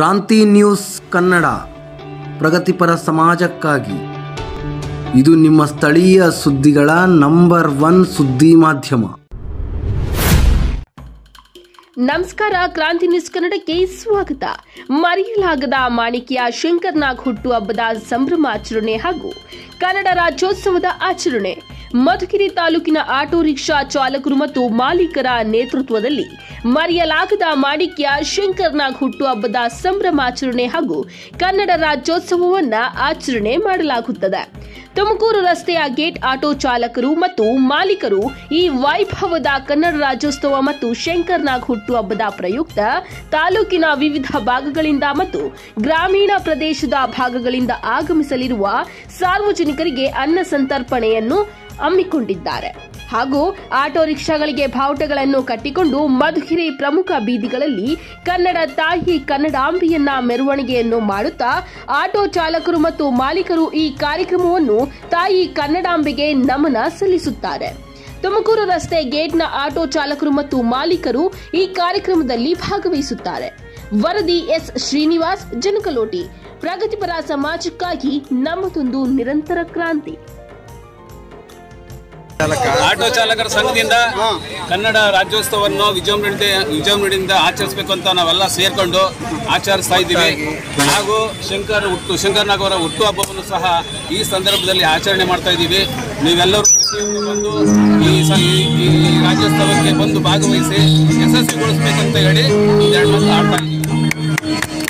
ಕ್ರಾಂತಿ ನ್ಯೂಸ್ ಕನ್ನಡ, ಪ್ರಗತಿಪರ ಸಮಾಜಕ್ಕಾಗಿ. ಇದು ನಿಮ್ಮ ಸ್ಥಳೀಯ ಸುದ್ದಿಗಳ ನಂಬರ್ ಒನ್ ಸುದ್ದಿ ಮಾಧ್ಯಮ. ನಮಸ್ಕಾರ, ಕ್ರಾಂತಿ ನ್ಯೂಸ್ ಕನ್ನಡಕ್ಕೆ ಸ್ವಾಗತ. ಮರೆಯಲಾಗದ ಮಾಣಿಕ್ಯ ಶಂಕರ್ನಾಗ್ ಸಂಭ್ರಮ ಸಂಭ್ರಮಾಚರಣೆ ಹಾಗೂ ಕನ್ನಡ ರಾಜ್ಯೋತ್ಸವದ ಆಚರಣೆ. ಮಧುಗಿರಿ ತಾಲೂಕಿನ ಆಟೋ ರಿಕ್ಷಾ ಚಾಲಕರು ಮತ್ತು ಮಾಲೀಕರ ನೇತೃತ್ವದಲ್ಲಿ ಮರೆಯಲಾಗದ ಮಾಣಿಕ್ಯ ಶಂಕರ್ನಾಗ್ ಹುಟ್ಟುಹಬ್ಬದ ಸಂಭ್ರಮಾಚರಣೆ ಹಾಗೂ ಕನ್ನಡ ರಾಜ್ಯೋತ್ಸವವನ್ನ ಆಚರಣೆ ಮಾಡಲಾಗುತ್ತದೆ. ತುಮಕೂರು ರಸ್ತೆಯ ಗೇಟ್ ಆಟೋ ಚಾಲಕರು ಮತ್ತು ಮಾಲೀಕರು ಈ ವೈಭವದ ಕನ್ನಡ ರಾಜ್ಯೋತ್ಸವ ಮತ್ತು ಶಂಕರ್ನಾಗ್ ಹುಟ್ಟುಹಬ್ಬದ ಪ್ರಯುಕ್ತ ತಾಲೂಕಿನ ವಿವಿಧ ಭಾಗಗಳಿಂದ ಮತ್ತು ಗ್ರಾಮೀಣ ಪ್ರದೇಶದ ಭಾಗಗಳಿಂದ ಆಗಮಿಸಲಿರುವ ಸಾರ್ವಜನಿಕರಿಗೆ ಅನ್ನ ಸಂತರ್ಪಣೆಯನ್ನು ಹಮ್ಮಿಕೊಂಡಿದ್ದಾರೆ. ಹಾಗೂ ಆಟೋ ರಿಕ್ಷಾಗಳಿಗೆ ಬಾವುಟಗಳನ್ನು ಕಟ್ಟಿಕೊಂಡು ಮಧುಗಿರಿ ಪ್ರಮುಖ ಬೀದಿಗಳಲ್ಲಿ ಕನ್ನಡ ತಾಯಿ ಕನ್ನಡಾಂಬೆಯನ್ನ ಮೆರವಣಿಗೆಯನ್ನು ಮಾಡುತ್ತಾ ಆಟೋ ಚಾಲಕರು ಮತ್ತು ಮಾಲೀಕರು ಈ ಕಾರ್ಯಕ್ರಮವನ್ನು ತಾಯಿ ಕನ್ನಡಾಂಬೆಗೆ ನಮನ ಸಲ್ಲಿಸುತ್ತಾರೆ. ತುಮಕೂರು ರಸ್ತೆ ಗೇಟ್ನ ಆಟೋ ಚಾಲಕರು ಮತ್ತು ಮಾಲೀಕರು ಈ ಕಾರ್ಯಕ್ರಮದಲ್ಲಿ ಭಾಗವಹಿಸುತ್ತಾರೆ. ವರದಿ ಎಸ್. ಶ್ರೀನಿವಾಸ್, ಜನಕಲೋಟಿ. ಪ್ರಗತಿಪರ ಸಮಾಜಕ್ಕಾಗಿ ನಮ್ಮದೊಂದು ನಿರಂತರ ಕ್ರಾಂತಿ. ಆಟೋ ಚಾಲಕರ ಸಂಘದಿಂದ ಕನ್ನಡ ರಾಜ್ಯೋತ್ಸವವನ್ನು ವಿಜೃಂಭಣೆ ವಿಜೃಂಭಣೆಯಿಂದ ಆಚರಿಸಬೇಕು ಅಂತ ನಾವೆಲ್ಲ ಸೇರ್ಕೊಂಡು ಆಚರಿಸ್ತಾ ಇದ್ದೀವಿ. ಹಾಗೂ ಶಂಕರ್ ಹುಟ್ಟು ಶಂಕರ್ನಾಗ್ ಹುಟ್ಟು ಹಬ್ಬವನ್ನು ಸಹ ಈ ಸಂದರ್ಭದಲ್ಲಿ ಆಚರಣೆ ಮಾಡ್ತಾ ಇದ್ದೀವಿ. ನೀವೆಲ್ಲರೂ ಬಂದು ಈ ಈ- ಈ ರಾಜ್ಯೋತ್ಸವಕ್ಕೆ ಬಂದು ಭಾಗವಹಿಸಿ ಯಶಸ್ವಿಗೊಳಿಸಬೇಕಂತ ಹೇಳಿ ಎರಡು ಮಾತು ಆಡ್ತಾ ಇದ್ದೀವಿ.